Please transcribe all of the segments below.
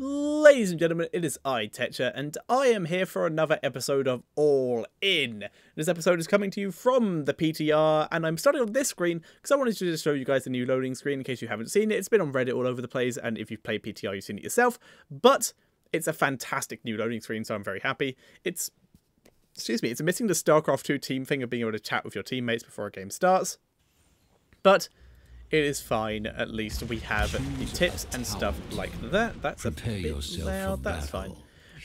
Ladies and gentlemen, it is I, Tetcher, and I am here for another episode of All In. This episode is coming to you from the PTR, and I'm starting on this screen because I wanted to just show you guys the new loading screen in case you haven't seen it. It's been on Reddit all over the place, and if you've played PTR, you've seen it yourself. But it's a fantastic new loading screen, so I'm very happy. It's, excuse me, it's missing the StarCraft 2 team thing of being able to chat with your teammates before a game starts. But it is fine. At least we have the tips and stuff like that. That's a bit loud. That's fine.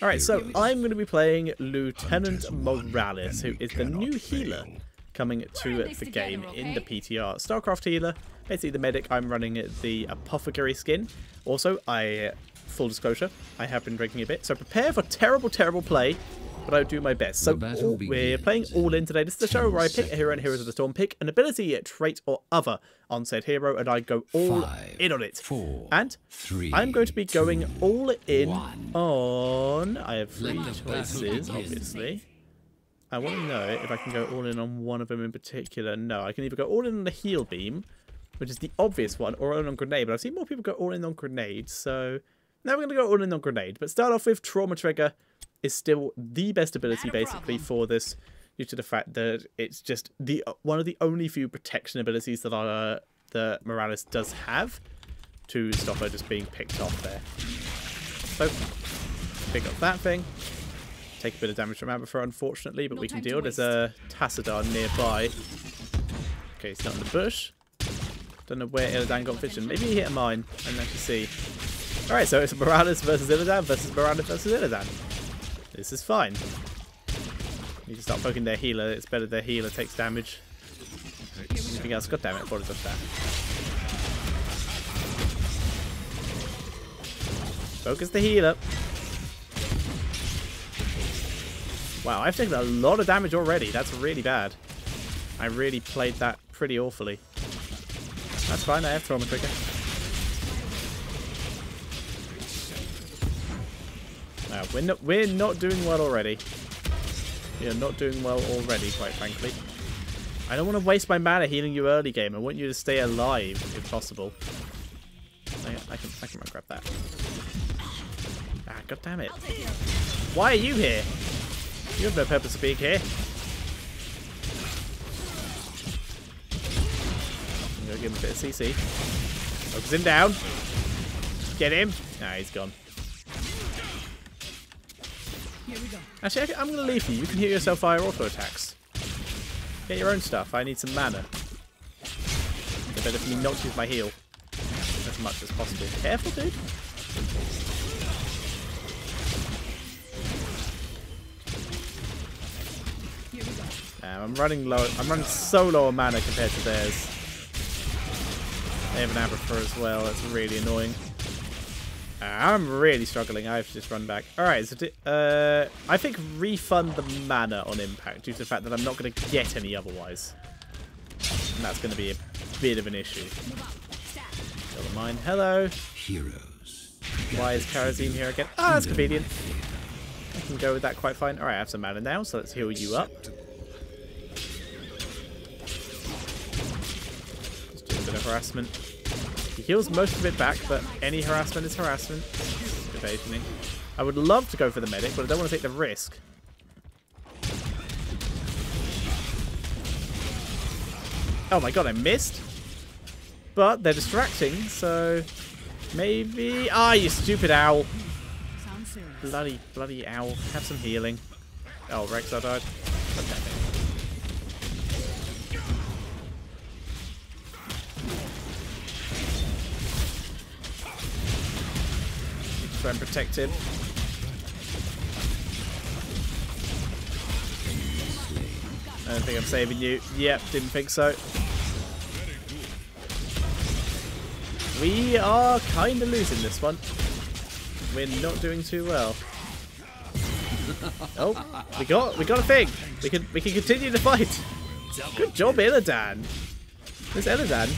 All right, so I'm going to be playing Lieutenant Morales, who is the new healer coming to the game in the PTR. StarCraft healer, basically the medic. I'm running the Apothecary skin. Also, I, full disclosure, I have been drinking a bit. So prepare for terrible, terrible play but I'll do my best. So all, we're playing All In today. This is the show where I pick a hero and Heroes of the Storm, pick an ability, trait, or other on said hero, and I go all Five, in on it. Four, and i I'm going to be going all in one. on... I have three choices, obviously. I want to know if I can go all in on one of them in particular. No, I can either go all in on the heal beam, which is the obvious one, or all in on grenade. But I've seen more people go all in on grenade, so now we're going to go all in on grenade. But start off with trauma trigger is still the best ability basically for this due to the fact that it's just the uh, one of the only few protection abilities that are that Morales does have to stop her just being picked off there. So pick up that thing. Take a bit of damage from Abathur unfortunately, but no we can deal. There's a Tassadar nearby. Okay, he's not in the bush. Don't know where Illidan got vision. Maybe he hit a mine. I don't actually see. Alright, so it's Morales versus Illidan versus Morales versus Illidan. This is fine. Need to start poking their healer. It's better their healer takes damage. Anything else? God damn it, I thought that. Focus the healer. Wow, I've taken a lot of damage already. That's really bad. I really played that pretty awfully. That's fine, I have Trauma Trigger. We're not, we're not doing well already. We are not doing well already, quite frankly. I don't want to waste my mana healing you early game. I want you to stay alive, if possible. I, I can, I can grab that. Ah, god damn it. Why are you here? You have no purpose of being here. I'm gonna give him a bit of CC. Focus him down. Get him. Nah, he's gone. Actually, I'm going to leave you. You can heal yourself via auto attacks. Get your own stuff. I need some mana. It's better for me not to use my heal as much as possible. Careful, dude. Um, I'm running low. I'm running so low on mana compared to theirs. They have an Abathur as well. That's really annoying. I'm really struggling. I have to just run back. All right, so uh, I think refund the mana on impact due to the fact that I'm not going to get any otherwise. And that's going to be a bit of an issue. Never mind. Hello. Heroes. Why is Kharazim here again? Ah, oh, that's convenient. I can go with that quite fine. All right, I have some mana now, so let's heal you up. Just do a bit of harassment. He heals most of it back, but any harassment is harassment. Evasioning. I would love to go for the medic, but I don't want to take the risk. Oh my god, I missed. But they're distracting, so maybe... Ah, you stupid owl. Bloody, bloody owl. Have some healing. Oh, Rex, I died. Try and protect him. I don't think I'm saving you. Yep, didn't think so. We are kind of losing this one. We're not doing too well. Oh, we got we got a thing. We can we can continue the fight. Good job, Illidan. This Illidan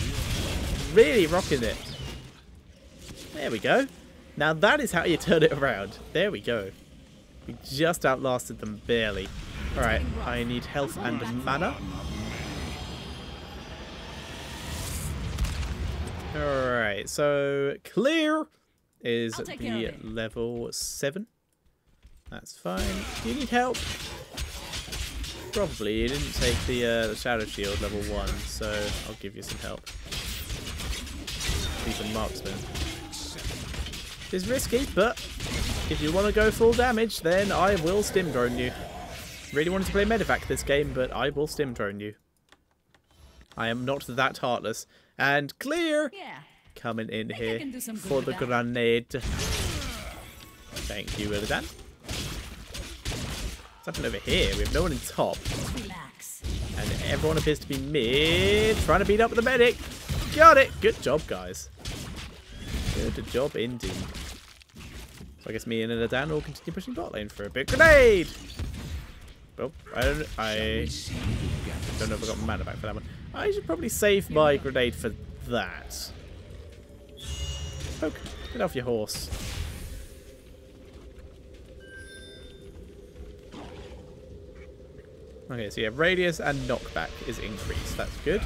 really rocking it. There we go. Now that is how you turn it around. There we go. We just outlasted them barely. Alright, I need health and mana. Alright, so clear is I'll take care the level 7. That's fine. Do you need help? Probably. You didn't take the, uh, the Shadow Shield level 1, so I'll give you some help. He's a marksman. It's risky, but if you want to go full damage, then I will stim drone you. Really wanted to play Medivac this game, but I will stim drone you. I am not that heartless. And clear! Yeah. Coming in here can do some good for the grenade. Thank you, Illidan. What's happening over here? We have no one in top. And everyone appears to be mid, trying to beat up the medic. Got it! Good job, guys. Good job indeed. So I guess me and Illidan will continue pushing bot lane for a bit. Grenade! Oh, I don't, I don't know if I got my mana back for that one. I should probably save my grenade for that. Poke, get off your horse. Okay, so yeah, radius and knockback is increased. That's good.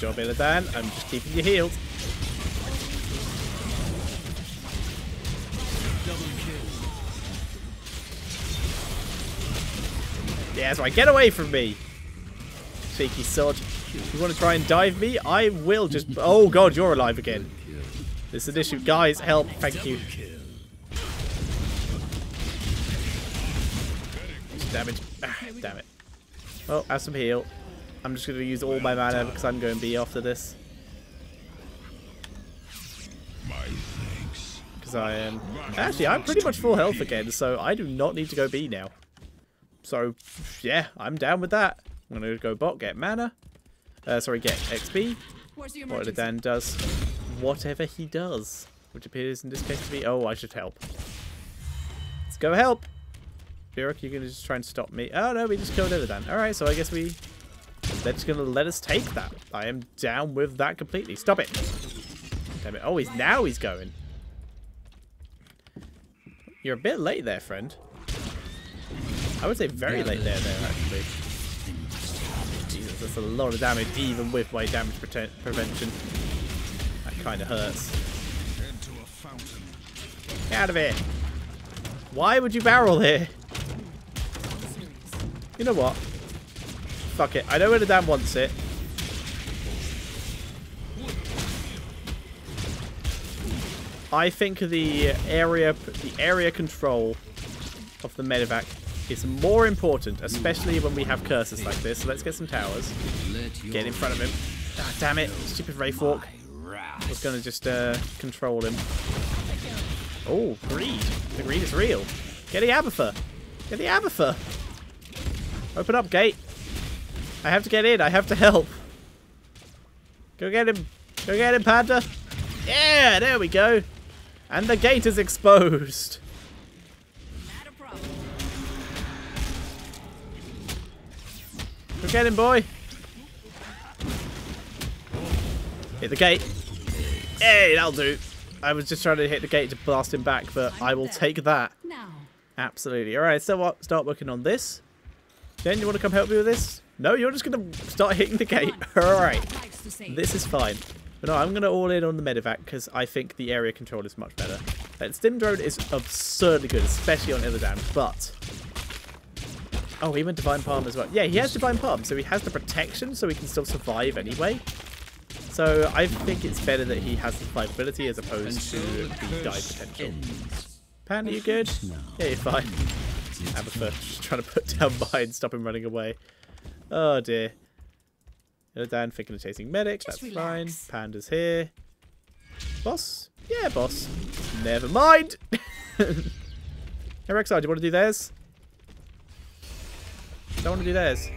Job, Illidan. I'm just keeping you healed. Yeah, that's right. Get away from me. Cheeky sod. You want to try and dive me? I will just... Oh, God, you're alive again. This is an issue. Guys, help. Thank you. Damage. Ah, damn it. Well, have some heal. I'm just going to use all my mana because I'm going B after this. Because I am... Actually, I'm pretty much full health again, so I do not need to go B now. So, yeah, I'm down with that. I'm going to go bot, get mana. Uh, sorry, get XP. The Dan does whatever he does. Which appears in this case to be... Oh, I should help. Let's go help. Bjork, you're going to just try and stop me. Oh, no, we just killed Illidan. Alright, so I guess we... They're just going to let us take that. I am down with that completely. Stop it. Damn it. Oh, he's now he's going. You're a bit late there, friend. I would say very late there, there, actually. Jesus, that's a lot of damage, even with my damage prete- prevention. That kind of hurts. Get out of here. Why would you barrel here? You know what? Fuck it. I know where the dam wants it. I think the area the area control of the medivac is more important, especially when we have curses like this. So let's get some towers. Get in front of him. Ah, damn it. Stupid Wraithwalk. I was going to just uh, control him. Oh, greed. The greed is real. Get the Abathur. Get the Abathur. Open up, gate. I have to get in. I have to help. Go get him. Go get him, Panda. Yeah, there we go. And the gate is exposed. Not a problem. Go get him, boy. Hit the gate. Hey, that'll do. I was just trying to hit the gate to blast him back, but I will take that. Now. Absolutely. All right, so what? Start working on this. Jen, you want to come help me with this? No, you're just going to start hitting the gate. All right. Lives to save. This is fine. But no, I'm going to all in on the medivac because I think the area control is much better. And Stim Drone is absurdly good, especially on Illidan, but... Oh, he went Divine Palm as well. Yeah, he has Divine Palm, so he has the protection, so he can still survive anyway. So I think it's better that he has the survivability as opposed to the dive potential. Pan, are you good? Yeah, you're fine. Abathur just trying to put down behind, stop him running away. Oh dear. Dan thinking of chasing medic, Just that's relax. fine. Panda's here. Boss? Yeah, boss. Never mind. hey Rexxar, do you want to do theirs? Don't want to do theirs.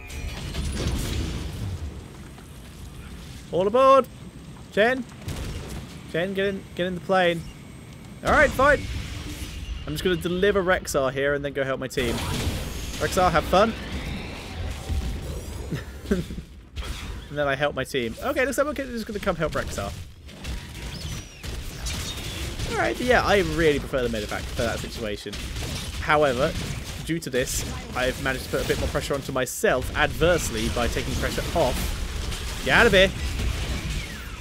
All aboard! Jen? Jen, get in get in the plane. Alright, fine. I'm just gonna deliver Rexxar here and then go help my team. Rexxar, have fun. and then I help my team. Okay, looks like we're just gonna come help Rexxar. Alright, yeah, I really prefer the medivac for that situation. However, due to this, I've managed to put a bit more pressure onto myself adversely by taking pressure off. Get out of here!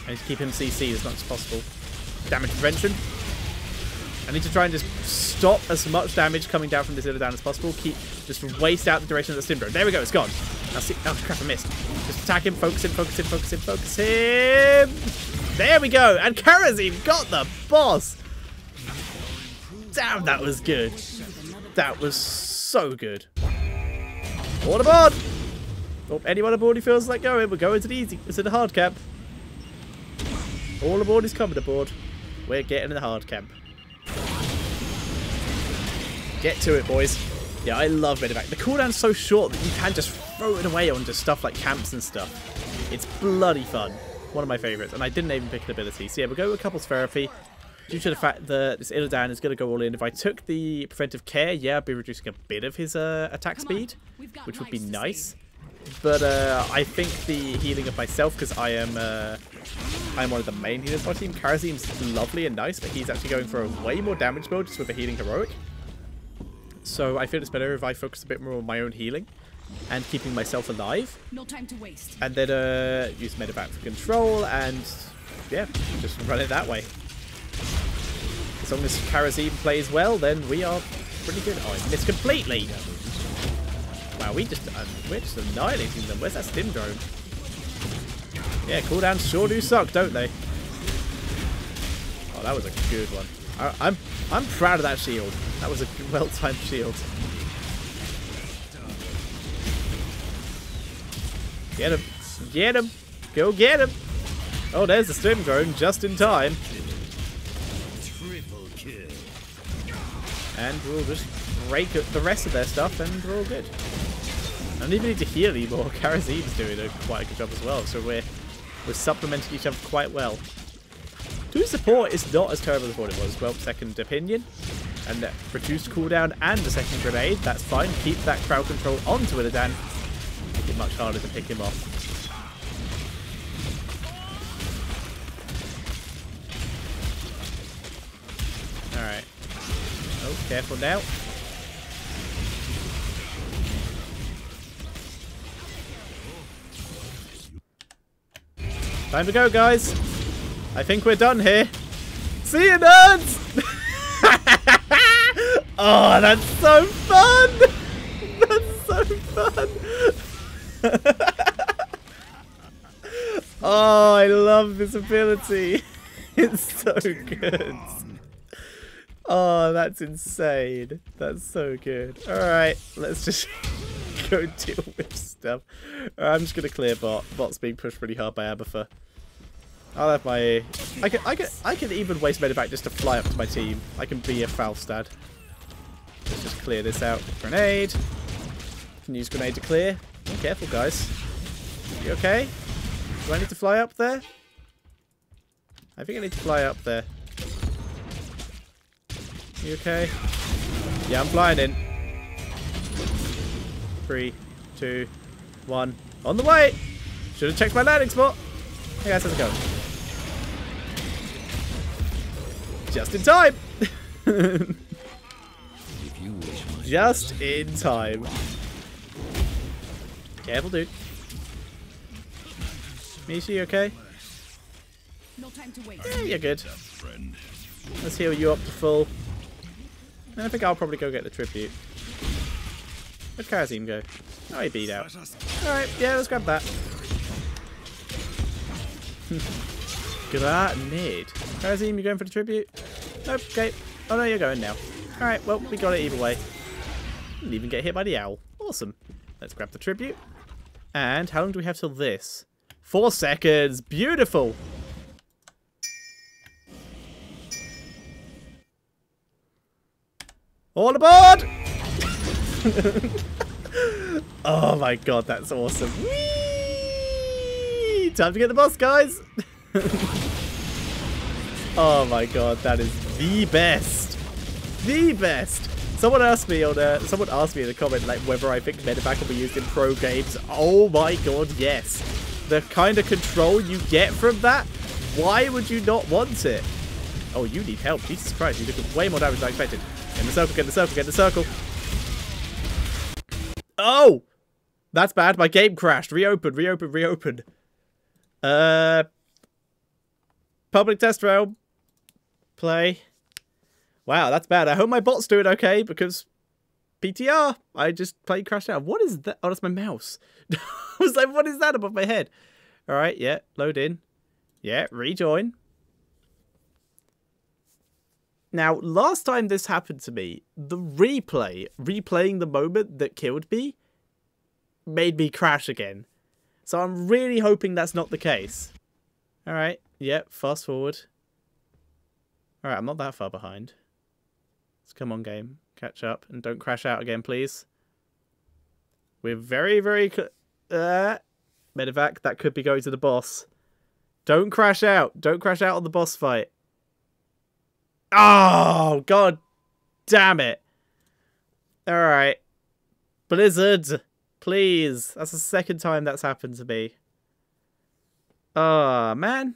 I need to keep him CC as much as possible. Damage prevention. I need to try and just stop as much damage coming down from this Illidan as possible. Keep just waste out the duration of the Stim Drone. There we go, it's gone. Now see oh crap, I missed. Just attack him, focus him, focus him, focus him, focus him. There we go, and Kharazim got the boss. Damn, that was good. That was so good. All aboard! Oh, anyone aboard who feels like going, we're going to the easy, it's in the hard camp. All aboard is coming aboard. We're getting in the hard camp. Get to it, boys. Yeah, I love Medivac. The cooldown's so short that you can just throw it away on just stuff like camps and stuff. It's bloody fun. One of my favourites. And I didn't even pick an ability. So yeah, we'll go with Couples Therapy. Due to the fact that this Illidan is going to go all in. If I took the Preventive Care, yeah, I'd be reducing a bit of his uh, attack speed. Which would be nice. But uh, I think the healing of myself, because I am uh, I'm one of the main healers on my team. Kharazim's lovely and nice, but he's actually going for a way more damage build just with a healing heroic. So I feel it's better if I focus a bit more on my own healing and keeping myself alive. No time to waste. And then uh, use Medivac for control and yeah, just run it that way. As long as Kharazim plays well, then we are pretty good. Oh, I missed completely. Wow, we just uh, we're just annihilating them. Where's that stim drone? Yeah, cooldowns sure do suck, don't they? Oh, that was a good one. I, I'm I'm proud of that shield. That was a well-timed shield. Get him. Get him. Go get him. Oh, there's the stim drone just in time. Triple kill. And we'll just break the rest of their stuff and we're all good. I don't even need to heal anymore. Kharazim's doing a quite a good job as well, so we're we're supplementing each other quite well. Two support is not as terrible as what it was. Well, second opinion. And that reduced cooldown and the second grenade. That's fine. Keep that crowd control onto Illidan. Make it much harder to pick him off. Alright. Oh, careful now. Time to go, guys. I think we're done here. See you, nerds! oh, that's so fun! That's so fun! oh, I love this ability. It's so good. Oh, that's insane. That's so good. Alright, let's just go deal with stuff. I'm just going to clear bot. Bot's being pushed pretty hard by Abathur. I'll have my... I can, I can, I can even waste medivac just to fly up to my team. I can be a Falstad. Let's just clear this out. Grenade. Can use grenade to clear. Be careful, guys. You okay? Do I need to fly up there? I think I need to fly up there. You okay? Yeah, I'm flying in. Three, two, one. On the way! Should have checked my landing spot. Hey guys, how's it going? Just in time! If you wish my Just in time. Careful, dude. Misha, okay? No time to waste. Yeah, you're good. Let's heal you up to full. And I think I'll probably go get the tribute. Where'd Kharazim go? Oh, he beat out. Alright, yeah, let's grab that. Grenade. Kharazim, you going for the tribute? Nope, okay. Oh no, you're going now. Alright, well, we got it either way. Didn't even get hit by the owl. Awesome. Let's grab the tribute. And how long do we have till this? Four seconds. Beautiful. All aboard! oh my god, that's awesome. Whee! Time to get the boss, guys! oh my god, that is the best. The best. Someone asked me on uh, someone asked me in a comment like whether I think medivac will be used in pro games. Oh my god, yes. The kind of control you get from that, why would you not want it? Oh, you need help. Jesus Christ, you took way more damage than I expected. Get in the circle, get in the circle, get in the circle. Oh! That's bad. My game crashed. Reopen, reopen, reopen. Uh... Public test realm. Play. Wow, that's bad. I hope my bot's doing okay, because... PTR! I just played Crash out. What is that? Oh, that's my mouse. I was like, what is that above my head? Alright, yeah, load in. Yeah, rejoin. Now, last time this happened to me, the replay, replaying the moment that killed me, made me crash again. So I'm really hoping that's not the case. Alright, yep, fast forward. Alright, I'm not that far behind. Let's come on, game. Catch up and don't crash out again, please. We're very, very... Uh, Medivac, that could be going to the boss. Don't crash out. Don't crash out on the boss fight. Oh, god damn it. Alright. Blizzard, please. That's the second time that's happened to me. Oh, man.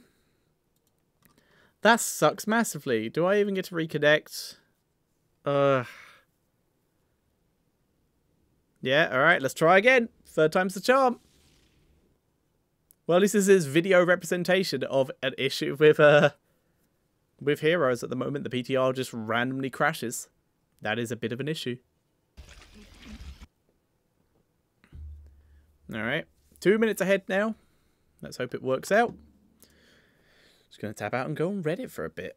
That sucks massively. Do I even get to reconnect? Ugh. Yeah, alright, let's try again. Third time's the charm. Well, this is his video representation of an issue with, uh, with heroes at the moment, the PTR just randomly crashes. That is a bit of an issue. Alright. Two minutes ahead now. Let's hope it works out. Just going to tap out and go on Reddit for a bit.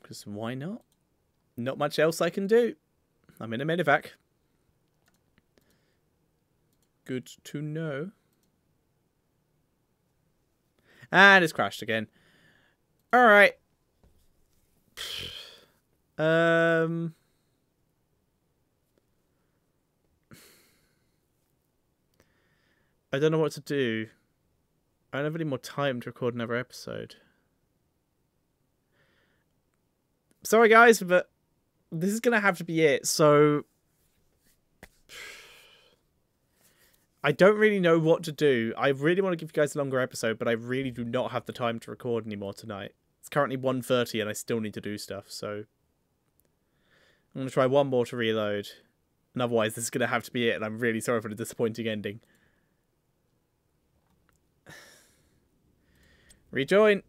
Because why not? Not much else I can do. I'm in a medivac. Good to know. And it's crashed again. Alright. Um. I don't know what to do. I don't have any more time to record another episode. Sorry, guys, but this is going to have to be it. So. I don't really know what to do. I really want to give you guys a longer episode, but I really do not have the time to record anymore tonight. It's currently 1.30 and I still need to do stuff, so... I'm going to try one more to reload. And otherwise, this is going to have to be it, and I'm really sorry for the disappointing ending. Rejoin!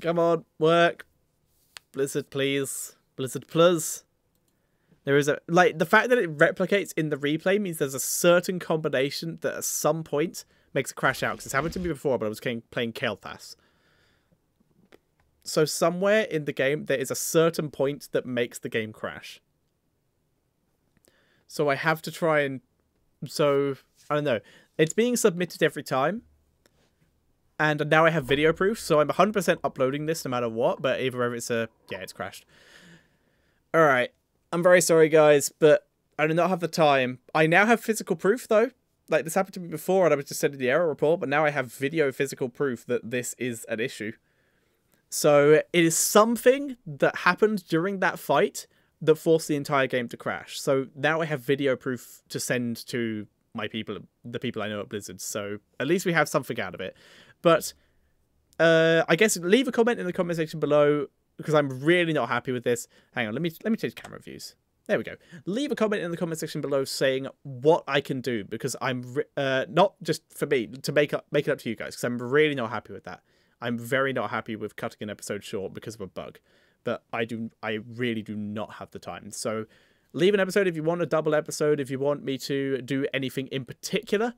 Come on, work! Blizzard, please. Blizzard, plus. There is a... Like, the fact that it replicates in the replay means there's a certain combination that at some point makes a crash out. Because it's happened to me before, but I was playing Kael'thas. So somewhere in the game, there is a certain point that makes the game crash. So I have to try and... So, I don't know. It's being submitted every time. And now I have video proof, so I'm 100% uploading this no matter what. But either way, it's a... Yeah, it's crashed. Alright. I'm very sorry, guys, but I do not have the time. I now have physical proof, though. Like, this happened to me before, and I was just sending the error report, but now I have video physical proof that this is an issue. So it is something that happened during that fight that forced the entire game to crash. So now I have video proof to send to my people, the people I know at Blizzard. So at least we have something out of it. But uh, I guess leave a comment in the comment section below because I'm really not happy with this. Hang on, let me let me change camera views. There we go. Leave a comment in the comment section below saying what I can do because I'm uh, not just for me to make up make it up to you guys because I'm really not happy with that. I'm very not happy with cutting an episode short because of a bug, but I do I really do not have the time. So leave an episode if you want a double episode. If you want me to do anything in particular,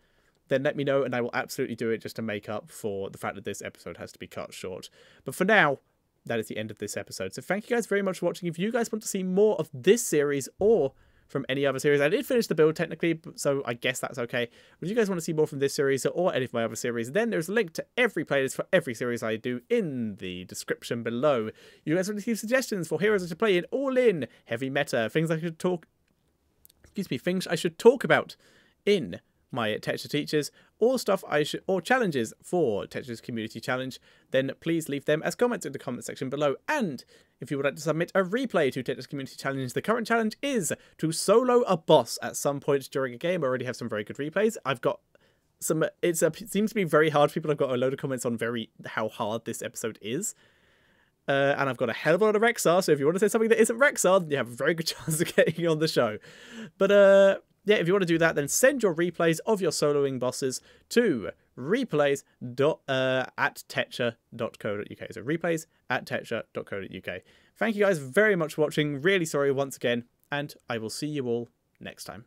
then let me know and I will absolutely do it just to make up for the fact that this episode has to be cut short. But for now, that is the end of this episode. So thank you guys very much for watching. If you guys want to see more of this series or from any other series. I did finish the build technically, so I guess that's okay. But if you guys want to see more from this series or any of my other series, then there's a link to every playlist for every series I do in the description below. You guys want to leave suggestions for heroes to play in All In, Heavy Meta, things I should talk... Excuse me, things I should talk about in my Tetcher Teaches or stuff I should or challenges for Tetcher Community Challenge, then please leave them as comments in the comment section below. And if you would like to submit a replay to Tetcher Community Challenge, the current challenge is to solo a boss at some point during a game. I already have some very good replays. I've got some it's a, it seems to be very hard. People have got a load of comments on very how hard this episode is. Uh, and I've got a hell of a lot of Rexxar, so if you want to say something that isn't Rexxar, you have a very good chance of getting on the show. But uh, yeah, if you want to do that, then send your replays of your soloing bosses to replays uh, at tetcher.co.uk. So replays at tetcher.co.uk. Thank you guys very much for watching. Really sorry once again, and I will see you all next time.